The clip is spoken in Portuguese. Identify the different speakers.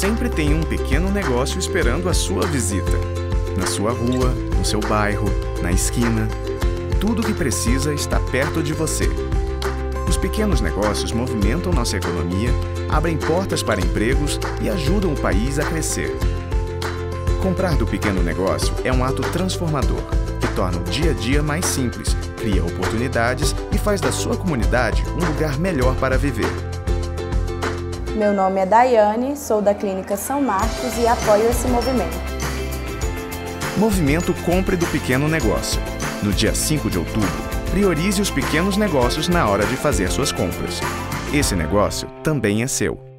Speaker 1: sempre tem um pequeno negócio esperando a sua visita. Na sua rua, no seu bairro, na esquina. Tudo o que precisa está perto de você. Os pequenos negócios movimentam nossa economia, abrem portas para empregos e ajudam o país a crescer. Comprar do pequeno negócio é um ato transformador que torna o dia a dia mais simples, cria oportunidades e faz da sua comunidade um lugar melhor para viver.
Speaker 2: Meu nome é Daiane, sou da Clínica São Marcos e apoio esse movimento.
Speaker 1: Movimento Compre do Pequeno Negócio. No dia 5 de outubro, priorize os pequenos negócios na hora de fazer suas compras. Esse negócio também é seu.